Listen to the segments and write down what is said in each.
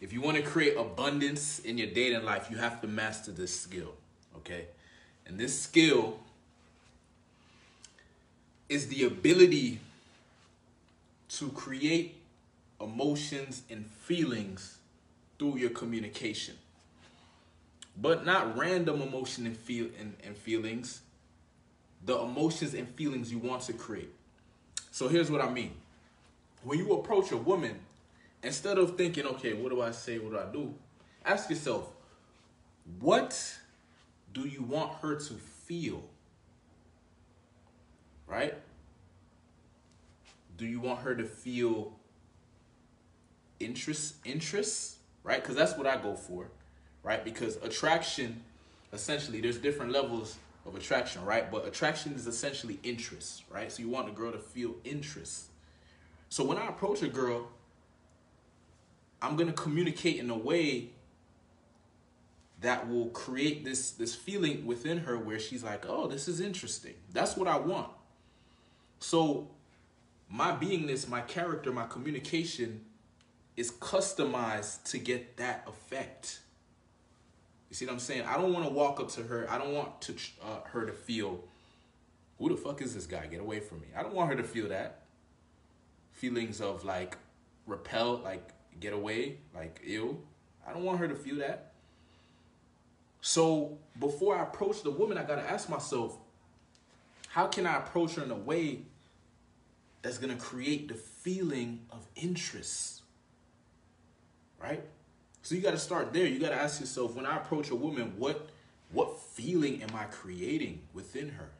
if you want to create abundance in your dating life, you have to master this skill, okay? And this skill is the ability to create emotions and feelings through your communication. But not random emotion and feel and, and feelings, the emotions and feelings you want to create. So here's what I mean. When you approach a woman, instead of thinking, okay, what do I say, what do I do? Ask yourself, what do you want her to feel? Right? Do you want her to feel interest interest, right? Cuz that's what I go for, right? Because attraction essentially there's different levels of attraction, right? But attraction is essentially interest, right? So you want a girl to feel interest. So when I approach a girl, I'm going to communicate in a way that will create this this feeling within her where she's like, "Oh, this is interesting." That's what I want. So my beingness, my character, my communication is customized to get that effect. You see what I'm saying? I don't want to walk up to her. I don't want to uh, her to feel, "Who the fuck is this guy? Get away from me!" I don't want her to feel that feelings of like repel, like get away, like ill. I don't want her to feel that. So before I approach the woman, I gotta ask myself, how can I approach her in a way that's gonna create the feeling of interest? Right? So you gotta start there. You gotta ask yourself, when I approach a woman, what what feeling am I creating within her?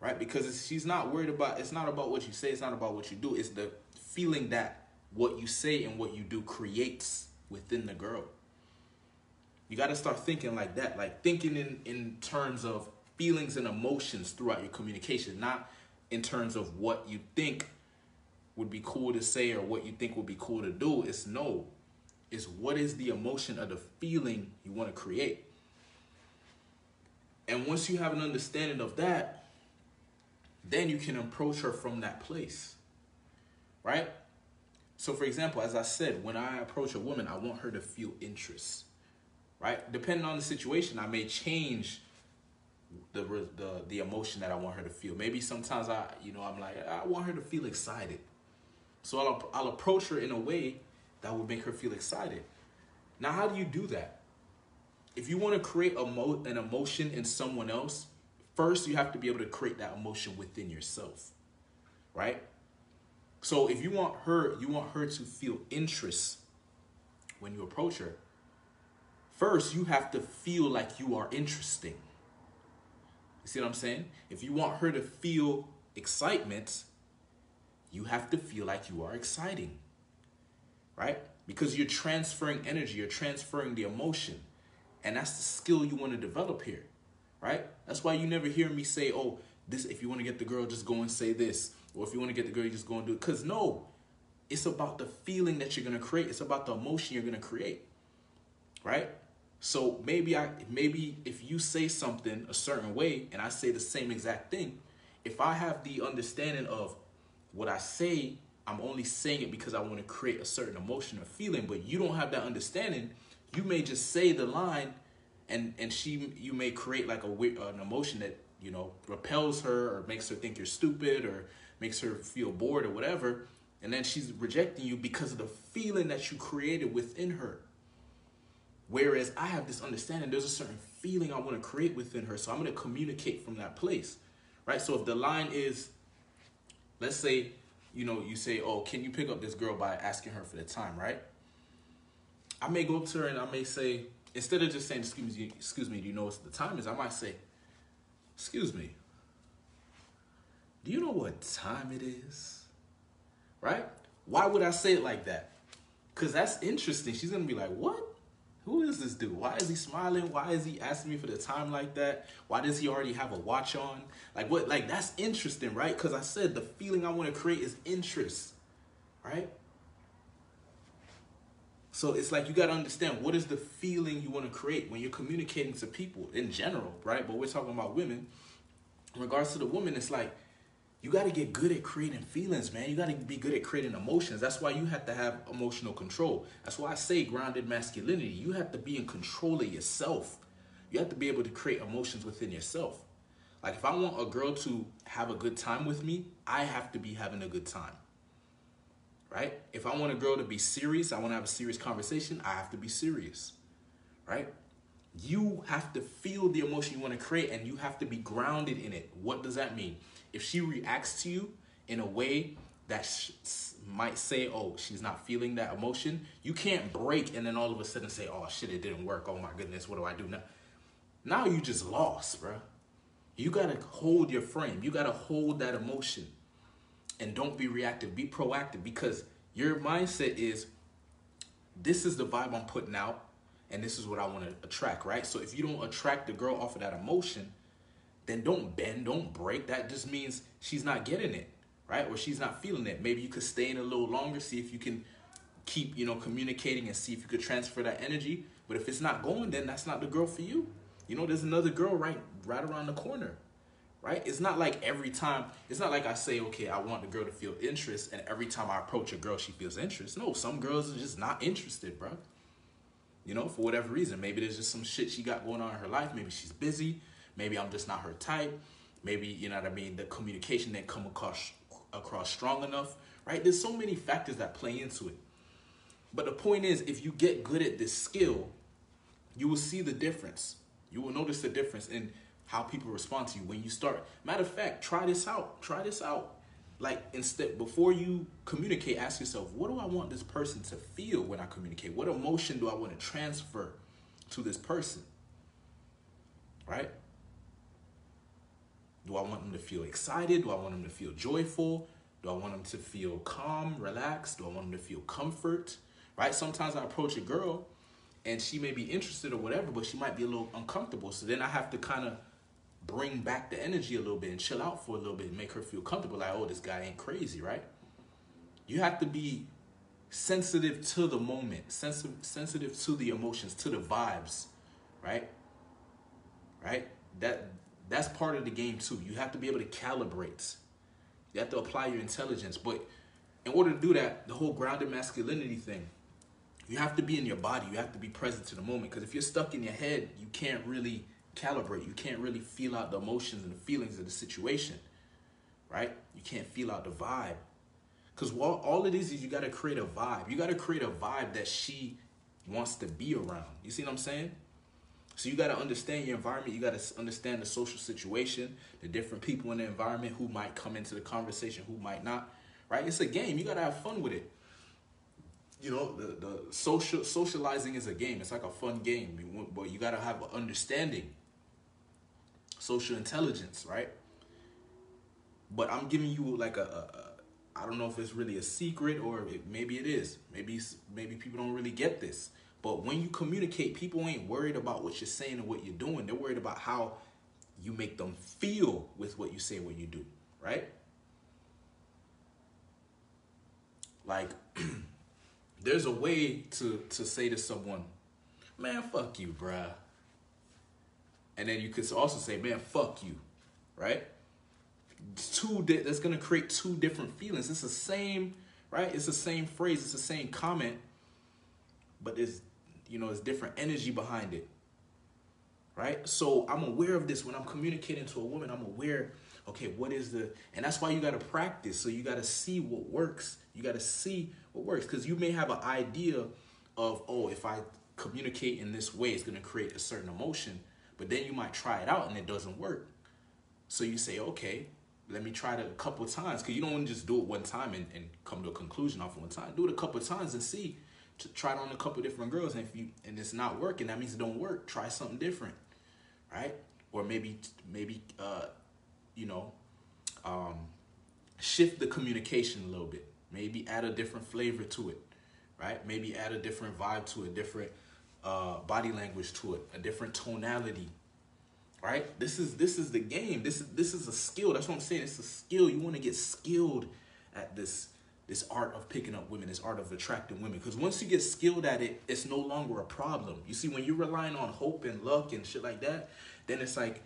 Right? Because she's not worried about it's not about what you say, it's not about what you do, it's the feeling that what you say and what you do creates within the girl. You got to start thinking like that, like thinking in, in terms of feelings and emotions throughout your communication, not in terms of what you think would be cool to say or what you think would be cool to do. It's no, it's what is the emotion or the feeling you want to create. And once you have an understanding of that, then you can approach her from that place, right? So, for example, as I said, when I approach a woman, I want her to feel interest, right? Depending on the situation, I may change the the the emotion that I want her to feel. Maybe sometimes I, you know, I'm like, I want her to feel excited, so I'll I'll approach her in a way that will make her feel excited. Now, how do you do that? If you want to create a mo- an emotion in someone else, first you have to be able to create that emotion within yourself, right? So if you want her, you want her to feel interest when you approach her. First, you have to feel like you are interesting. You see what I'm saying? If you want her to feel excitement, you have to feel like you are exciting. Right? Because you're transferring energy, you're transferring the emotion. And that's the skill you want to develop here. Right? That's why you never hear me say, "Oh, this if you want to get the girl, just go and say this." Or if you want to get the girl, you just go and do it. Because no, it's about the feeling that you're going to create. It's about the emotion you're going to create. Right? So maybe I maybe if you say something a certain way and I say the same exact thing, if I have the understanding of what I say, I'm only saying it because I want to create a certain emotion or feeling, but you don't have that understanding, you may just say the line and and she you may create like a an emotion that, you know, repels her or makes her think you're stupid or makes her feel bored or whatever, and then she's rejecting you because of the feeling that you created within her. Whereas I have this understanding, there's a certain feeling I want to create within her, so I'm going to communicate from that place, right? So if the line is, let's say, you know, you say, "Oh, can you pick up this girl by asking her for the time?" Right? I may go up to her and I may say, instead of just saying, "Excuse me, excuse me, do you know what the time is?" I might say, "Excuse me, do you know what time it is? Right? Why would I say it like that? Because that's interesting. She's going to be like, what? Who is this dude? Why is he smiling? Why is he asking me for the time like that? Why does he already have a watch on? Like what? Like that's interesting, right? Because I said the feeling I want to create is interest, right? So it's like you got to understand what is the feeling you want to create when you're communicating to people in general, right? But we're talking about women. In regards to the woman, it's like you got to get good at creating feelings, man. You got to be good at creating emotions. That's why you have to have emotional control. That's why I say grounded masculinity. You have to be in control of yourself. You have to be able to create emotions within yourself. Like if I want a girl to have a good time with me, I have to be having a good time. Right? If I want a girl to be serious, I want to have a serious conversation, I have to be serious. Right? You have to feel the emotion you want to create and you have to be grounded in it. What does that mean? If she reacts to you in a way that might say, oh, she's not feeling that emotion, you can't break and then all of a sudden say, oh shit, it didn't work. Oh my goodness, what do I do now? Now you just lost, bro. You gotta hold your frame. You gotta hold that emotion and don't be reactive. Be proactive because your mindset is this is the vibe I'm putting out and this is what I want to attract, right? So if you don't attract the girl off of that emotion, then don't bend, don't break. That just means she's not getting it, right? Or she's not feeling it. Maybe you could stay in a little longer, see if you can keep, you know, communicating and see if you could transfer that energy. But if it's not going, then that's not the girl for you. You know, there's another girl right right around the corner. Right? It's not like every time, it's not like I say, okay, I want the girl to feel interest, and every time I approach a girl, she feels interest. No, some girls are just not interested, bro. You know, for whatever reason. Maybe there's just some shit she got going on in her life. Maybe she's busy. Maybe I'm just not her type. Maybe, you know what I mean, the communication didn't come across across strong enough, right? There's so many factors that play into it. But the point is, if you get good at this skill, you will see the difference. You will notice the difference in how people respond to you when you start. Matter of fact, try this out. Try this out. Like instead, before you communicate, ask yourself, what do I want this person to feel when I communicate? What emotion do I want to transfer to this person? Right? Do I want them to feel excited? Do I want them to feel joyful? Do I want them to feel calm, relaxed? Do I want them to feel comfort? Right? Sometimes I approach a girl and she may be interested or whatever, but she might be a little uncomfortable. So then I have to kind of bring back the energy a little bit and chill out for a little bit and make her feel comfortable. Like, oh, this guy ain't crazy, right? You have to be sensitive to the moment, sensitive, sensitive to the emotions, to the vibes, right? Right? That that's part of the game too. You have to be able to calibrate. You have to apply your intelligence. But in order to do that, the whole grounded masculinity thing, you have to be in your body. You have to be present to the moment. Because if you're stuck in your head, you can't really calibrate. You can't really feel out the emotions and the feelings of the situation. Right? You can't feel out the vibe. Because all it is is you got to create a vibe. You got to create a vibe that she wants to be around. You see what I'm saying? So you got to understand your environment. You got to understand the social situation, the different people in the environment who might come into the conversation, who might not. Right? It's a game. You got to have fun with it. You know, the the social socializing is a game. It's like a fun game, but you got to have an understanding, social intelligence, right? But I'm giving you like a, a, a I don't know if it's really a secret or it, maybe it is. Maybe maybe people don't really get this. But when you communicate, people ain't worried about what you're saying and what you're doing. They're worried about how you make them feel with what you say, what you do, right? Like, there's a way to to say to someone, "Man, fuck you, bruh," and then you could also say, "Man, fuck you," right? Two that's gonna create two different feelings. It's the same, right? It's the same phrase. It's the same comment, but it's you know, there's different energy behind it. Right? So I'm aware of this when I'm communicating to a woman. I'm aware, okay, what is the, and that's why you got to practice. So you got to see what works. You got to see what works because you may have an idea of, oh, if I communicate in this way, it's going to create a certain emotion. But then you might try it out and it doesn't work. So you say, okay, let me try it a couple times because you don't want to just do it one time and, and come to a conclusion off one time. Do it a couple times and see to try it on a couple different girls, and if you and it's not working, that means it don't work. Try something different, right? Or maybe maybe uh, you know, um, shift the communication a little bit. Maybe add a different flavor to it, right? Maybe add a different vibe to it, different uh, body language to it, a different tonality, right? This is this is the game. This is this is a skill. That's what I'm saying. It's a skill. You want to get skilled at this this art of picking up women, this art of attracting women. Because once you get skilled at it, it's no longer a problem. You see, when you're relying on hope and luck and shit like that, then it's like,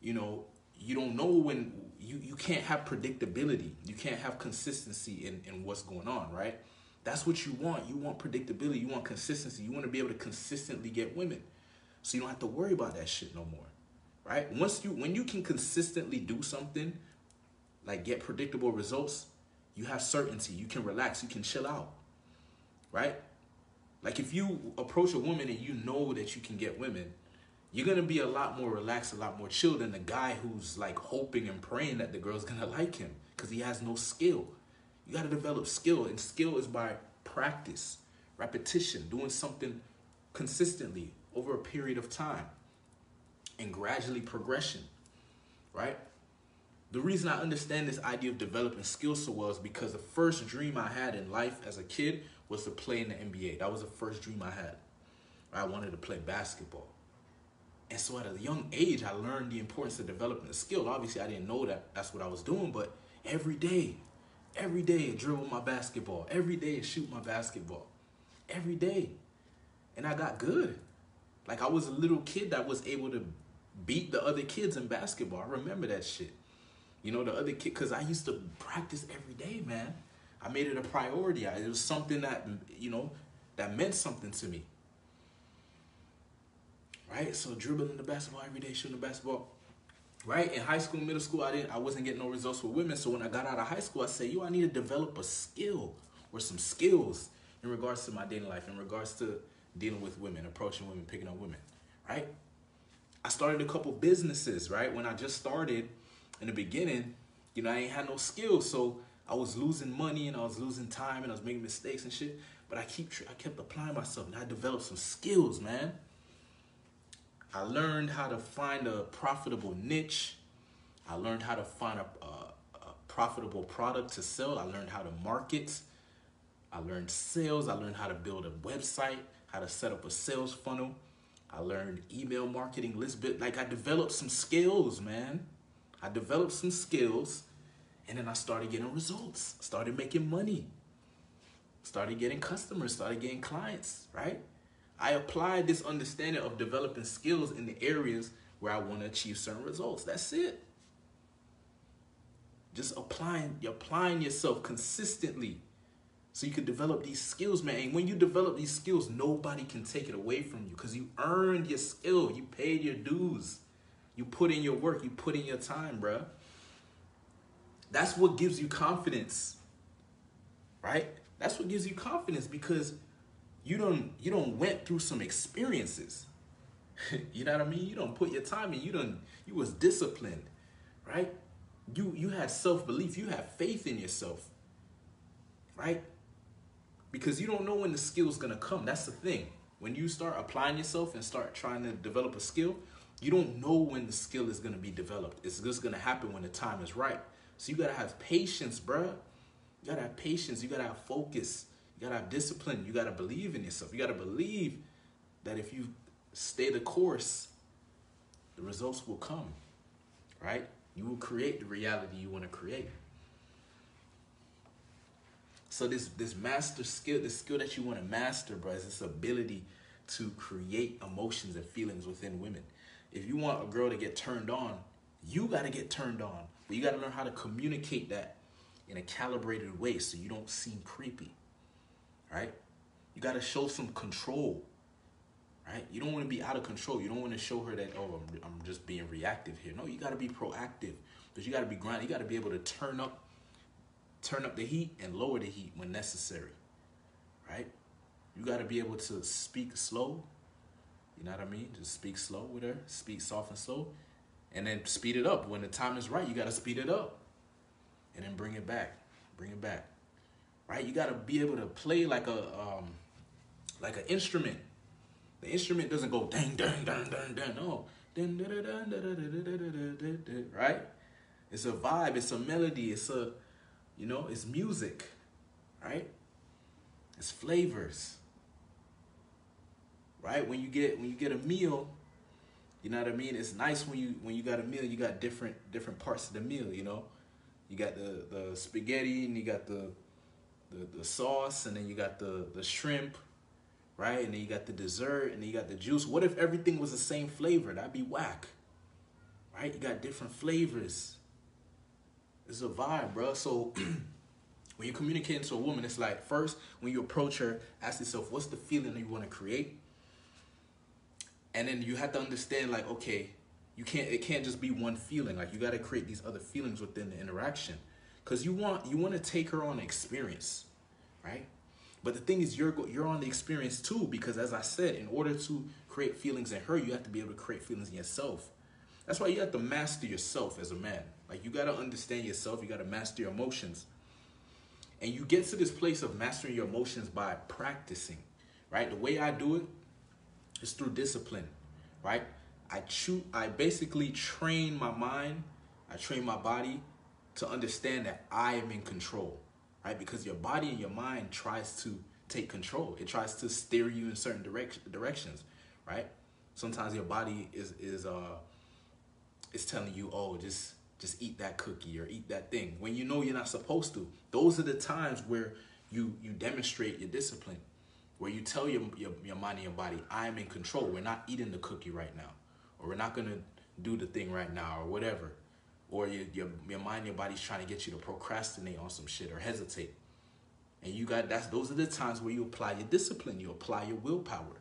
you know, you don't know when you, you can't have predictability. You can't have consistency in, in what's going on, right? That's what you want. You want predictability. You want consistency. You want to be able to consistently get women. So you don't have to worry about that shit no more. Right? Once you when you can consistently do something, like get predictable results, you have certainty. You can relax. You can chill out. Right? Like if you approach a woman and you know that you can get women, you're gonna be a lot more relaxed, a lot more chill than the guy who's like hoping and praying that the girl's gonna like him because he has no skill. You gotta develop skill, and skill is by practice, repetition, doing something consistently over a period of time, and gradually progression, right? The reason I understand this idea of developing skills so well is because the first dream I had in life as a kid was to play in the NBA. That was the first dream I had. I wanted to play basketball. And so at a young age, I learned the importance of developing a skill. Obviously, I didn't know that that's what I was doing, but every day, every day, I dribble my basketball. Every day, I shoot my basketball. Every day. And I got good. Like I was a little kid that was able to beat the other kids in basketball. I remember that shit. You know, the other kid, because I used to practice every day, man. I made it a priority. It was something that, you know, that meant something to me right? So dribbling the basketball every day, shooting the basketball. Right? In high school, middle school, I didn't I wasn't getting no results with women. So when I got out of high school, I said, yo, I need to develop a skill or some skills in regards to my dating life, in regards to dealing with women, approaching women, picking up women. Right? I started a couple businesses, right? When I just started in the beginning, you know, I ain't had no skills. So I was losing money and I was losing time and I was making mistakes and shit. But I keep I kept applying myself and I developed some skills, man. I learned how to find a profitable niche. I learned how to find a, a, a, profitable product to sell. I learned how to market. I learned sales. I learned how to build a website, how to set up a sales funnel. I learned email marketing, list bit. Like I developed some skills, man. I developed some skills and then I started getting results, started making money, started getting customers, started getting clients, right? I applied this understanding of developing skills in the areas where I want to achieve certain results. That's it. Just applying, applying yourself consistently so you can develop these skills, man. And when you develop these skills, nobody can take it away from you because you earned your skill. You paid your dues. You put in your work. You put in your time, bruh. That's what gives you confidence, right? That's what gives you confidence because you don't you don't went through some experiences. you know what I mean? You don't put your time in. You don't you was disciplined, right? You you had self-belief. You had faith in yourself. Right? Because you don't know when the skill's gonna come. That's the thing. When you start applying yourself and start trying to develop a skill, you don't know when the skill is gonna be developed. It's just gonna happen when the time is right. So you gotta have patience, bruh. You gotta have patience. You gotta have focus. You gotta have discipline. You gotta believe in yourself. You gotta believe that if you stay the course, the results will come, right? You will create the reality you want to create. So this this master skill, this skill that you want to master, bro, is this ability to create emotions and feelings within women. If you want a girl to get turned on, you got to get turned on. But you got to learn how to communicate that in a calibrated way so you don't seem creepy right? You got to show some control, right? You don't want to be out of control. You don't want to show her that, oh, I'm, I'm just being reactive here. No, you got to be proactive because you got to be grounded. You got to be able to turn up, turn up the heat and lower the heat when necessary, right? You got to be able to speak slow. You know what I mean? Just speak slow with her, speak soft and slow, and then speed it up. When the time is right, you got to speed it up and then bring it back, bring it back right? You got to be able to play like a um, like an instrument. The instrument doesn't go dang dang dang dang dang. No, right? It's a vibe. It's a melody. It's a, you know, it's music, right? It's flavors, right? When you get when you get a meal, you know what I mean. It's nice when you when you got a meal. You got different different parts of the meal. You know, you got the the spaghetti and you got the the, the sauce and then you got the, the shrimp, right? And then you got the dessert and then you got the juice. What if everything was the same flavor? That'd be whack. right? You got different flavors. It's a vibe, bro. So when you communicate to a woman, it's like first when you approach her, ask yourself, what's the feeling you want to create? And then you have to understand, like, okay, you can't it can't just be one feeling. Like you gotta create these other feelings within the interaction. Cause you want you want to take her on an experience, right? But the thing is, you're you're on the experience too, because as I said, in order to create feelings in her, you have to be able to create feelings in yourself. That's why you have to master yourself as a man. Like you gotta understand yourself. You gotta master your emotions. And you get to this place of mastering your emotions by practicing, right? The way I do it is through discipline, right? I choose, I basically train my mind, I train my body to understand that I am in control, right? Because your body and your mind tries to take control. It tries to steer you in certain direct, directions, right? Sometimes your body is is uh is telling you, oh, just just eat that cookie or eat that thing when you know you're not supposed to. Those are the times where you you demonstrate your discipline, where you tell your your, your mind and your body, I am in control. We're not eating the cookie right now, or we're not gonna do the thing right now, or whatever. Or your your, your mind and your body's trying to get you to procrastinate on some shit or hesitate. And you got that's those are the times where you apply your discipline, you apply your willpower,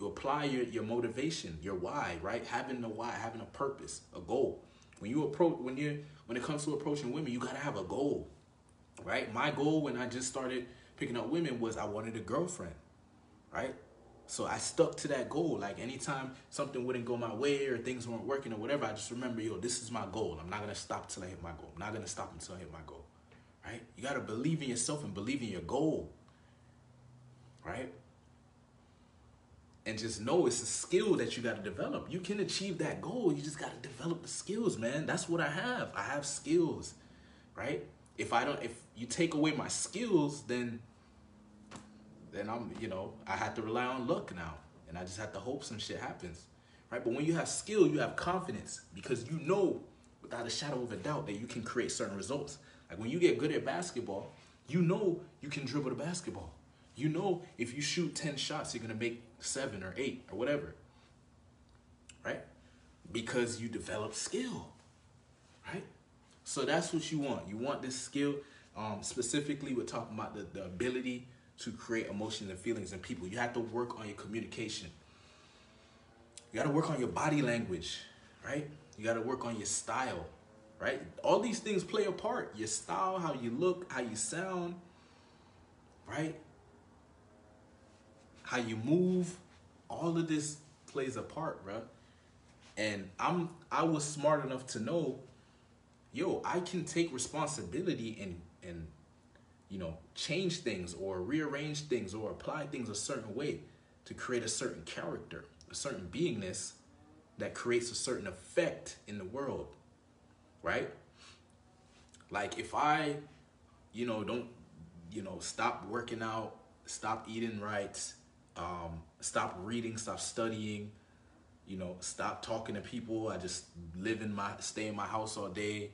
you apply your, your motivation, your why, right? Having a why, having a purpose, a goal. When you approach, when you when it comes to approaching women, you gotta have a goal, right? My goal when I just started picking up women was I wanted a girlfriend, right? So I stuck to that goal. Like anytime something wouldn't go my way or things weren't working or whatever, I just remember, yo, this is my goal. I'm not gonna stop till I hit my goal. I'm not gonna stop until I hit my goal, right? You gotta believe in yourself and believe in your goal, right? and just know it's a skill that you got to develop. You can achieve that goal. You just got to develop the skills, man. That's what I have. I have skills, right? If I don't, if you take away my skills, then, then I'm, you know, I have to rely on luck now, and I just have to hope some shit happens, right? But when you have skill, you have confidence because you know without a shadow of a doubt that you can create certain results. Like when you get good at basketball, you know you can dribble the basketball. You know if you shoot 10 shots, you're going to make seven or eight or whatever. Right? Because you develop skill. Right? So that's what you want. You want this skill. Um, specifically, we're talking about the, the ability to create emotions and feelings in people. You have to work on your communication. You got to work on your body language, right? You got to work on your style, right? All these things play a part. Your style, how you look, how you sound, right? how you move, all of this plays a part, bro. And I'm I was smart enough to know, yo, I can take responsibility and and you know change things or rearrange things or apply things a certain way to create a certain character, a certain beingness that creates a certain effect in the world, right? Like if I, you know, don't, you know, stop working out, stop eating right, um, stop reading, stop studying, you know, stop talking to people. I just live in my, stay in my house all day.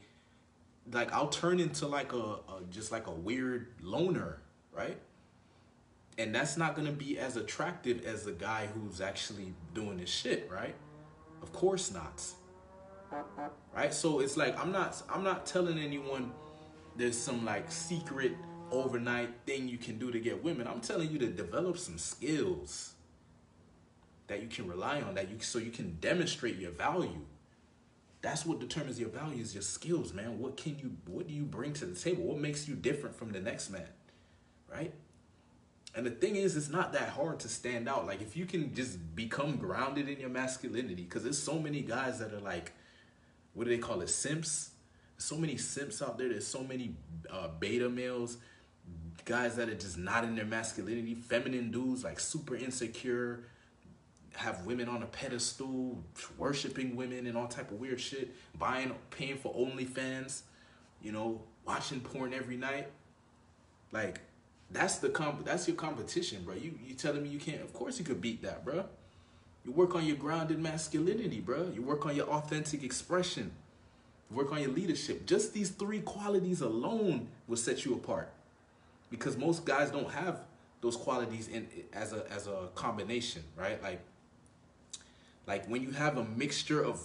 Like I'll turn into like a, a just like a weird loner, right? And that's not gonna be as attractive as the guy who's actually doing this shit, right? Of course not. Right? So it's like I'm not I'm not telling anyone there's some like secret overnight thing you can do to get women. I'm telling you to develop some skills that you can rely on that you so you can demonstrate your value. That's what determines your value is your skills, man. What can you what do you bring to the table? What makes you different from the next man? Right? And the thing is, it's not that hard to stand out. Like if you can just become grounded in your masculinity, because there's so many guys that are like, what do they call it, simps? So many simps out there. There's so many uh, beta males guys that are just not in their masculinity, feminine dudes like super insecure, have women on a pedestal, worshiping women and all type of weird shit, buying, paying for OnlyFans, you know, watching porn every night. Like, that's the comp. That's your competition, bro. You you telling me you can't? Of course you could beat that, bro. You work on your grounded masculinity, bro. You work on your authentic expression. You work on your leadership. Just these three qualities alone will set you apart because most guys don't have those qualities in as a as a combination, right? Like like when you have a mixture of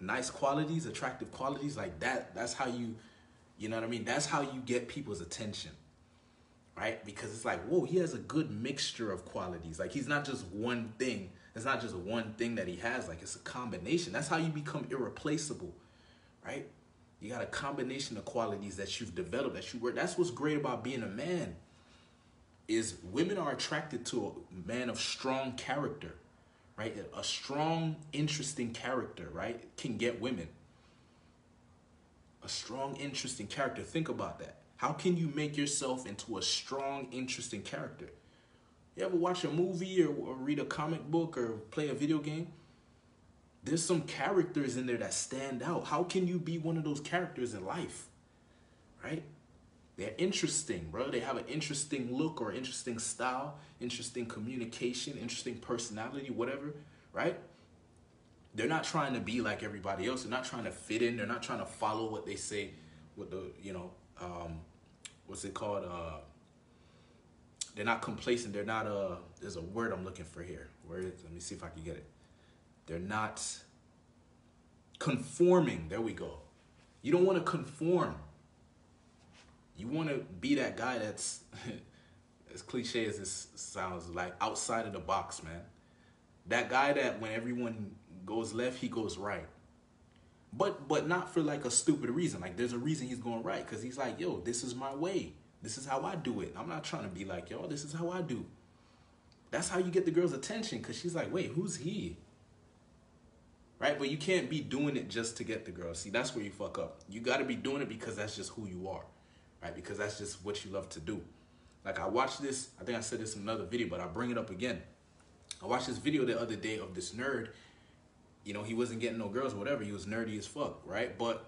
nice qualities, attractive qualities, like that, that's how you, you know what I mean? That's how you get people's attention, right? Because it's like, whoa, he has a good mixture of qualities. Like he's not just one thing. It's not just one thing that he has. Like it's a combination. That's how you become irreplaceable, right? You got a combination of qualities that you've developed, that you work. That's what's great about being a man. Is women are attracted to a man of strong character, right? A strong, interesting character, right, can get women. A strong, interesting character. Think about that. How can you make yourself into a strong, interesting character? You ever watch a movie or, or read a comic book or play a video game? There's some characters in there that stand out. How can you be one of those characters in life? Right? They're interesting, bro. They have an interesting look or interesting style, interesting communication, interesting personality, whatever, right? They're not trying to be like everybody else. They're not trying to fit in. They're not trying to follow what they say, what the, you know, um, what's it called? Uh, they're not complacent. They're not, uh, there's a word I'm looking for here. Where is, let me see if I can get it. They're not conforming. There we go. You don't want to conform. You want to be that guy that's, as cliche as this sounds, like outside of the box, man. That guy that when everyone goes left, he goes right. But but not for like a stupid reason. Like there's a reason he's going right because he's like, yo, this is my way. This is how I do it. I'm not trying to be like yo. This is how I do. That's how you get the girl's attention because she's like, wait, who's he? right? But you can't be doing it just to get the girl. See, that's where you fuck up. You got to be doing it because that's just who you are, right? Because that's just what you love to do. Like I watched this, I think I said this in another video, but I'll bring it up again. I watched this video the other day of this nerd. You know, he wasn't getting no girls or whatever. He was nerdy as fuck, right? But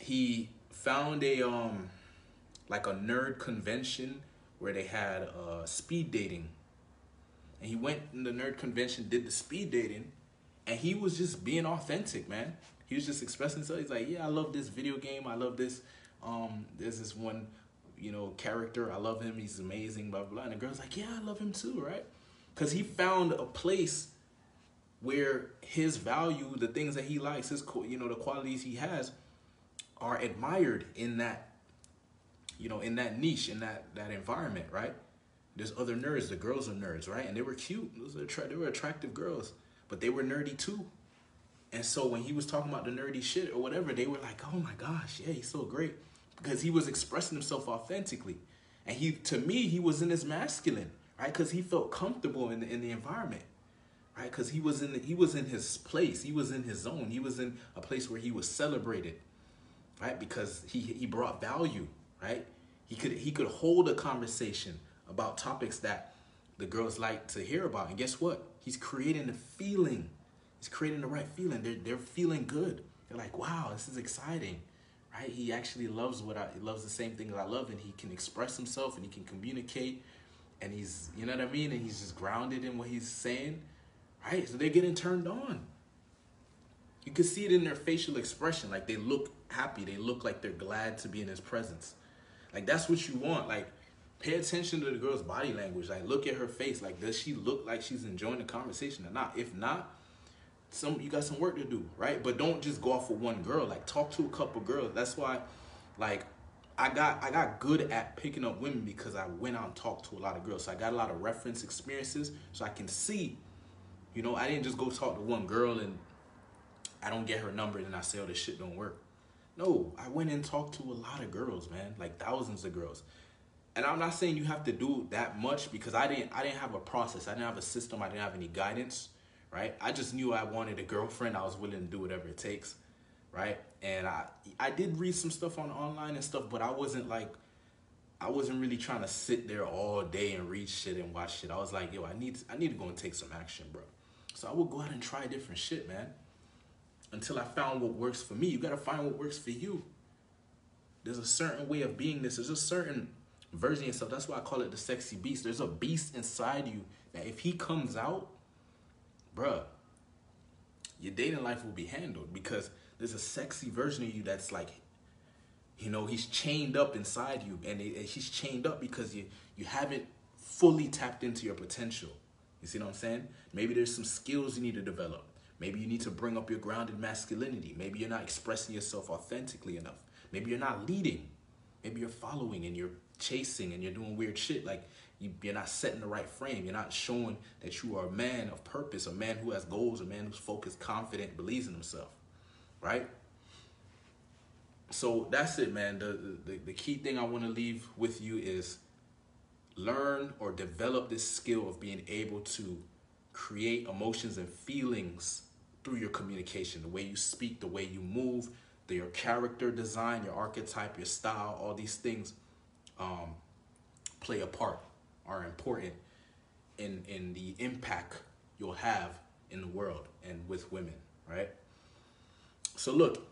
he found a um like a nerd convention where they had uh speed dating. And he went in the nerd convention, did the speed dating, and he was just being authentic, man. He was just expressing himself. He's like, yeah, I love this video game. I love this. Um, there's this one, you know, character. I love him. He's amazing. Blah blah. And the girl's like, yeah, I love him too, right? Because he found a place where his value, the things that he likes, his you know, the qualities he has, are admired in that, you know, in that niche, in that that environment, right? There's other nerds. The girls are nerds, right? And they were cute. Those are they were attractive girls but they were nerdy too. And so when he was talking about the nerdy shit or whatever, they were like, "Oh my gosh, yeah, he's so great," because he was expressing himself authentically, and he, to me, he was in his masculine, right? Because he felt comfortable in the, in the environment, right? Because he was in the, he was in his place, he was in his zone, he was in a place where he was celebrated, right? Because he he brought value, right? He could he could hold a conversation about topics that the girls like to hear about, and guess what? He's creating a feeling. He's creating the right feeling. They're, they're feeling good. They're like, wow, this is exciting, right? He actually loves what I, loves the same thing that I love and he can express himself and he can communicate and he's, you know what I mean? And he's just grounded in what he's saying, right? So they're getting turned on. You can see it in their facial expression. Like they look happy. They look like they're glad to be in his presence. Like that's what you want. Like pay attention to the girl's body language. Like, look at her face. Like, does she look like she's enjoying the conversation or not? If not, some you got some work to do, right? But don't just go off with one girl. Like, talk to a couple girls. That's why, like, I got I got good at picking up women because I went out and talked to a lot of girls. So I got a lot of reference experiences, so I can see. You know, I didn't just go talk to one girl and I don't get her number and I say, "Oh, this shit don't work." No, I went and talked to a lot of girls, man, like thousands of girls and I'm not saying you have to do that much because I didn't I didn't have a process. I didn't have a system. I didn't have any guidance, right? I just knew I wanted a girlfriend. I was willing to do whatever it takes, right? And I I did read some stuff on online and stuff, but I wasn't like I wasn't really trying to sit there all day and read shit and watch shit. I was like, yo, I need I need to go and take some action, bro. So I would go out and try different shit, man. Until I found what works for me. You gotta find what works for you. There's a certain way of being this. There's a certain version of yourself. That's why I call it the sexy beast. There's a beast inside you that if he comes out, bruh, your dating life will be handled because there's a sexy version of you that's like, you know, he's chained up inside you, and, he's chained up because you you haven't fully tapped into your potential. You see what I'm saying? Maybe there's some skills you need to develop. Maybe you need to bring up your grounded masculinity. Maybe you're not expressing yourself authentically enough. Maybe you're not leading. Maybe you're following and you're chasing and you're doing weird shit. Like you, are not setting the right frame. You're not showing that you are a man of purpose, a man who has goals, a man who's focused, confident, believes in himself. Right? So that's it, man. The, the, the key thing I want to leave with you is learn or develop this skill of being able to create emotions and feelings through your communication, the way you speak, the way you move, the, your character design, your archetype, your style, all these things um, play a part, are important in, in the impact you'll have in the world and with women, right? So look,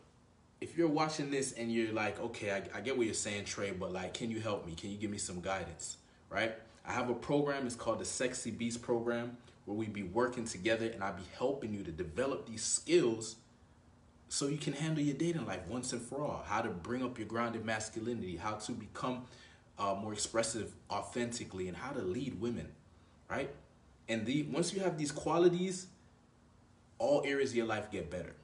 if you're watching this and you're like, okay, I, I get what you're saying, Trey, but like, can you help me? Can you give me some guidance, right? I have a program, it's called the Sexy Beast Program where we be working together and I'll be helping you to develop these skills so you can handle your dating life once and for all. How to bring up your grounded masculinity, how to become uh, more expressive authentically, and how to lead women, right? And the once you have these qualities, all areas of your life get better,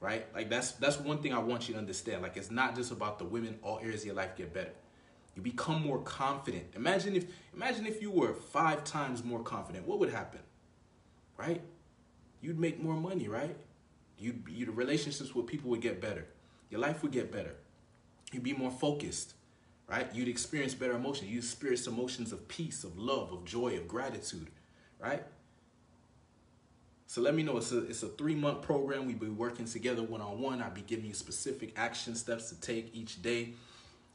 right? Like that's that's one thing I want you to understand. Like it's not just about the women; all areas of your life get better. You become more confident. Imagine if imagine if you were five times more confident. What would happen? right? You'd make more money, right? You'd, your relationships with people would get better. Your life would get better. You'd be more focused, right? You'd experience better emotions. You'd experience emotions of peace, of love, of joy, of gratitude, right? So let me know. It's a, it's a three month program. We'll be working together one on one. I'll be giving you specific action steps to take each day.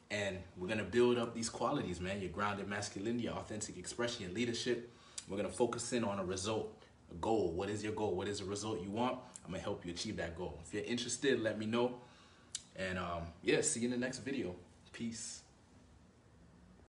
And we're going to build up these qualities, man. Your grounded masculinity, your authentic expression, your leadership. We're going to focus in on a result a goal. What is your goal? What is the result you want? I'm gonna help you achieve that goal. If you're interested, let me know. And um, yeah, see you in the next video. Peace.